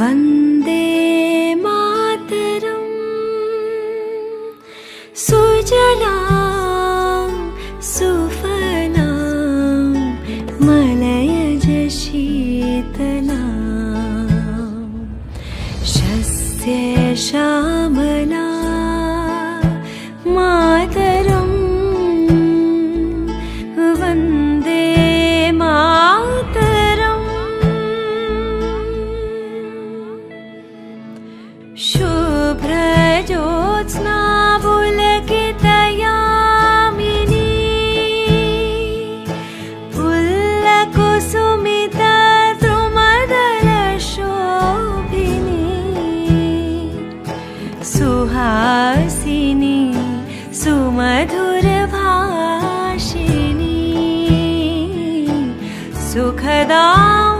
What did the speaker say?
Vande Mataram. Sujana Suphala मनयज Sheetal पुल्लकुसुमिता द्रुमदलशोभिनी Suhasini सुमधुरभाषिणी सुखदां